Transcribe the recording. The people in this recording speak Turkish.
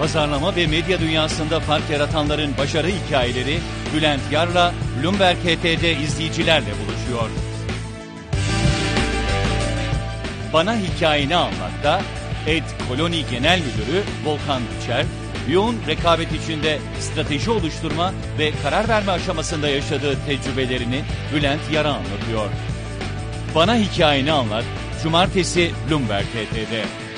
Pazarlama ve medya dünyasında fark yaratanların başarı hikayeleri Bülent Yar'la Bloomberg HT'de izleyicilerle buluşuyor. Bana Hikayeni Anlat'ta Ed Koloni Genel Müdürü Volkan Biçer, yoğun rekabet içinde strateji oluşturma ve karar verme aşamasında yaşadığı tecrübelerini Bülent Yar'a anlatıyor. Bana Hikayeni Anlat, Cumartesi Bloomberg HT'de.